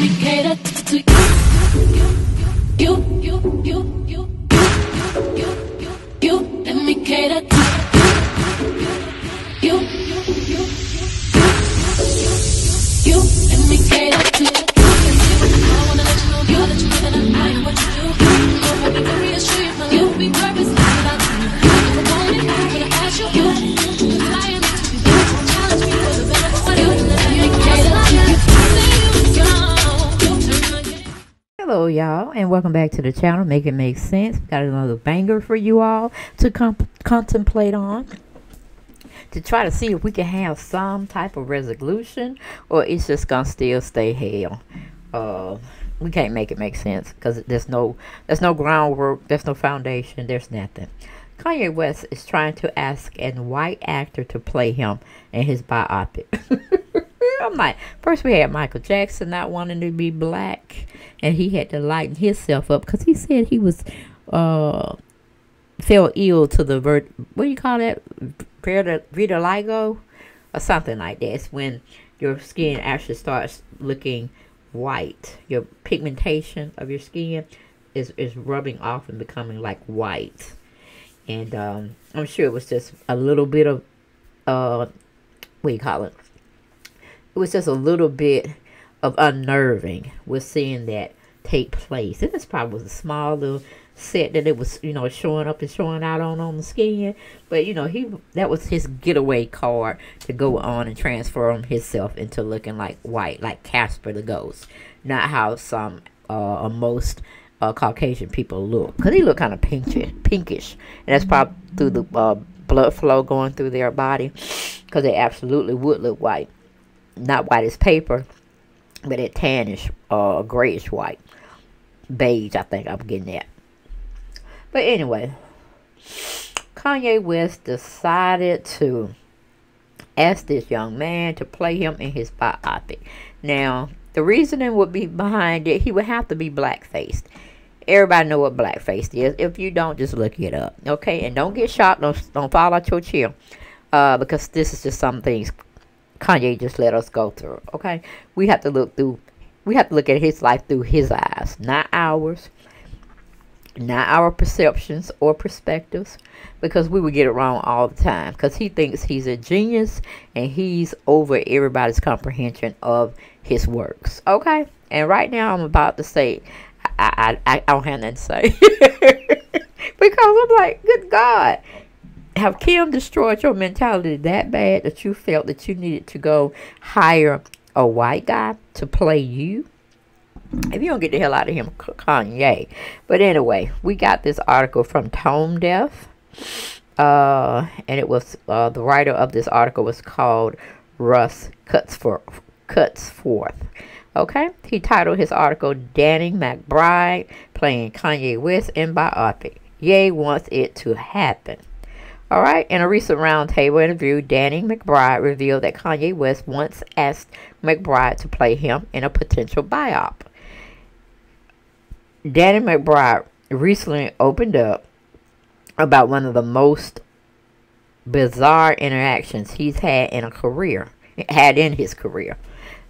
me y'all, and welcome back to the channel. Make it make sense. Got another banger for you all to contemplate on. To try to see if we can have some type of resolution, or it's just gonna still stay hell. Uh, we can't make it make sense because there's no there's no groundwork, there's no foundation, there's nothing. Kanye West is trying to ask a white actor to play him in his biopic. I'm like, first we had Michael Jackson not wanting to be black, and he had to lighten himself up because he said he was uh fell ill to the vert. What do you call that? Vit- Vitiligo or something like that. It's when your skin actually starts looking white. Your pigmentation of your skin is is rubbing off and becoming like white. And um, I'm sure it was just a little bit of uh, what do you call it? It was just a little bit of unnerving with seeing that take place. And this probably was a small little set that it was, you know, showing up and showing out on on the skin. But you know, he that was his getaway card to go on and transform himself into looking like white, like Casper the Ghost. Not how some uh, or most uh, Caucasian people look, because he look kind of pinkish, pinkish, and that's probably through the uh, blood flow going through their body, because they absolutely would look white not white as paper, but that tannish, uh, grayish white, beige. I think I'm getting that. But anyway, Kanye West decided to ask this young man to play him in his biopic. Now, the reasoning would be behind it. He would have to be black faced. Everybody know what blackface is. If you don't, just look it up, okay? And don't get shocked. Don't don't fall out your chair, uh, because this is just some things Kanye just let us go through. Okay, we have to look through. We have to look at his life through his eyes, not ours, not our perceptions or perspectives, because we would get it wrong all the time. Because he thinks he's a genius and he's over everybody's comprehension of his works. Okay, and right now I'm about to say, I I, I don't have nothing to say because I'm like, good God have Kim destroyed your mentality that bad that you felt that you needed to go hire a white guy to play you? If you don't get the hell out of him, Kanye. But anyway, we got this article from Tone Deaf. Uh, and it was, uh, the writer of this article was called Russ Cuts for Cuts Forth. Okay, he titled his article Danny McBride playing Kanye West in biopic. Ye wants it to happen. All right, in a recent roundtable interview, Danny McBride revealed that Kanye West once asked McBride to play him in a potential biop. Danny McBride recently opened up about one of the most bizarre interactions he's had in a career, had in his career.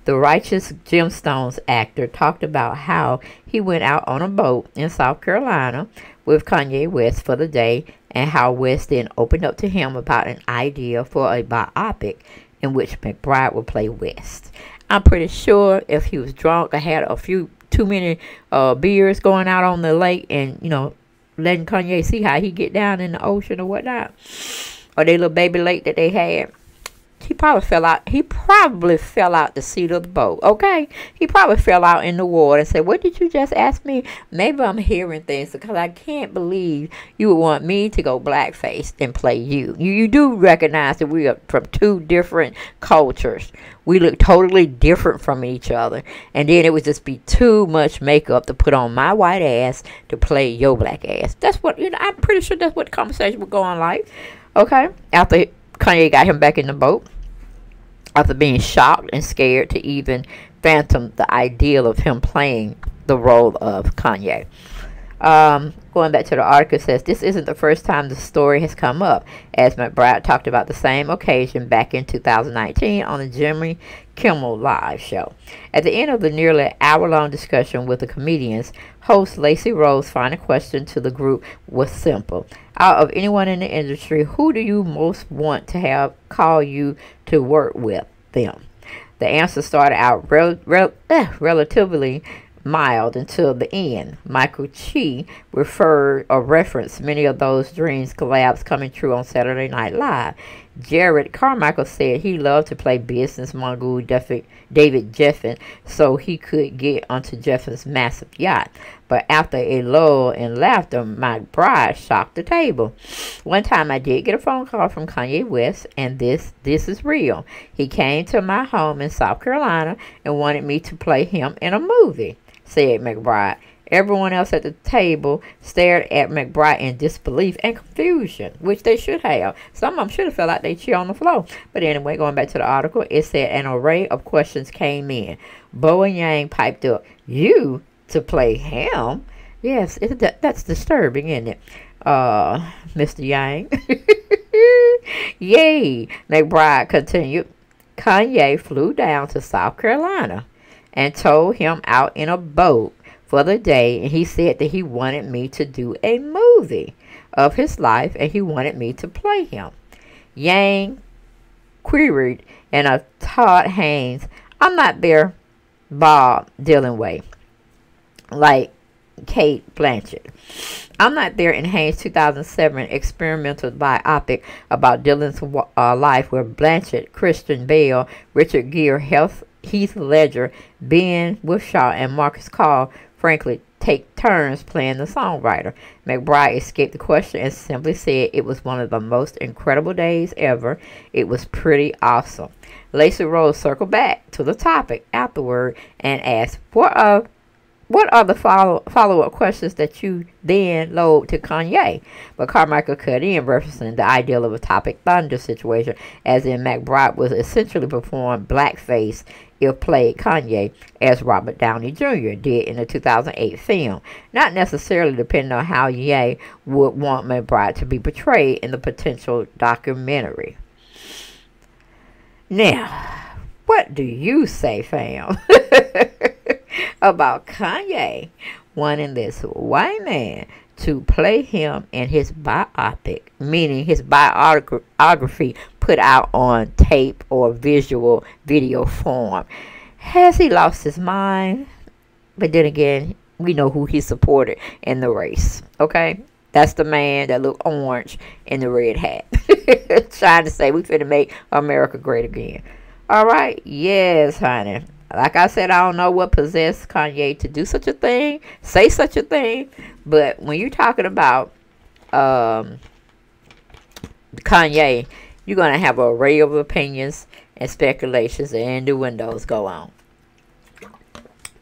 The Righteous Gemstones actor talked about how he went out on a boat in South Carolina with Kanye West for the day and how West then opened up to him about an idea for a biopic in which McBride would play West. I'm pretty sure if he was drunk or had a few too many uh, beers going out on the lake and, you know, letting Kanye see how he get down in the ocean or whatnot, or their little baby lake that they had, he probably fell out. He probably fell out the seat of the boat. Okay, he probably fell out in the water and said, "What did you just ask me?" Maybe I'm hearing things because I can't believe you would want me to go blackface and play you. You you do recognize that we are from two different cultures. We look totally different from each other, and then it would just be too much makeup to put on my white ass to play your black ass. That's what you know. I'm pretty sure that's what the conversation would go on like. Okay, after Kanye got him back in the boat after being shocked and scared to even phantom the ideal of him playing the role of Kanye. Um, going back to the article says this isn't the first time the story has come up, as McBride talked about the same occasion back in 2019 on the Jimmy Kimmel Live show. At the end of the nearly hour-long discussion with the comedians, host Lacey Rose' final question to the group was simple: Out of anyone in the industry, who do you most want to have call you to work with them? The answer started out rel- rel- eh, relatively mild until the end. Michael Che referred or referenced many of those dreams collabs coming true on Saturday Night Live. Jerrod Carmichael said he loved to play business mogul David Geffen so he could get onto Geffen's massive yacht. But after a lull in laughter, McBride shocked the table. One time I did get a phone call from Kanye West, and this this is real. He came to my home in South Carolina and wanted me to play him in a movie, said McBride. Everyone else at the table stared at McBride in disbelief and confusion, which they should have. Some of them should have felt like they cheer on the floor. But anyway, going back to the article, it said an array of questions came in. Bowen Yang piped up, You to play him? Yes, it, that, that's disturbing, isn't it? Uh, Mr. Yang. Yay! McBride continued. Kanye flew down to South Carolina and told him out in a boat for the day, and he said that he wanted me to do a movie of his life and he wanted me to play him. Yang queried in a Todd Haynes, I'm not there, Bob Dylan way, like Cate Blanchett. I'm not there in Haynes' 2007 experimental biopic about Dylan's uh, life where Blanchett, Christian Bale, Richard Gere, Heath Ledger, Ben Whishaw, and Marcus Carl Franklin take turns playing the songwriter. McBride escaped the question and simply said it was one of the most incredible days ever. It was pretty awesome. Lacey Rose circled back to the topic afterward and asked, What are what are the follow follow up questions that you then load to Kanye? But Carmichael cut in, referencing the ideal of a Tropic Thunder situation, as in McBride was essentially performing blackface if played Kanye, as Robert Downey Jr. did in the 2008 film, not necessarily depending on how Ye would want McBride to be portrayed in the potential documentary. Now, what do you say, fam? about Kanye wanting this white man to play him in his biopic, meaning his biography put out on tape or visual video form. Has he lost his mind? But then again, we know who he supported in the race. Okay? That's the man that looked orange in the red hat. Trying to say we finna make America great again. All right? Yes, honey. Like I said, I don't know what possessed Kanye to do such a thing, say such a thing. But when you're talking about um, Kanye, you're going to have an array of opinions and speculations and innuendos go on.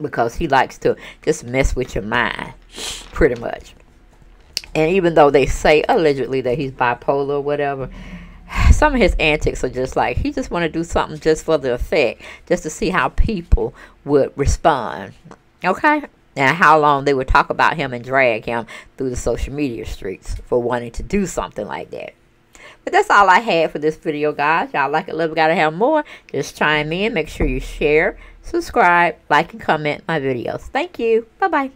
Because he likes to just mess with your mind, pretty much. And even though they say allegedly that he's bipolar or whatever, some of his antics are just like he just want to do something just for the effect, just to see how people would respond. Okay? And how long they would talk about him and drag him through the social media streets for wanting to do something like that. But that's all I had for this video, guys. Y'all like it, love gotta have more. Just chime in. Make sure you share, subscribe, like, and comment my videos. Thank you. Bye-bye.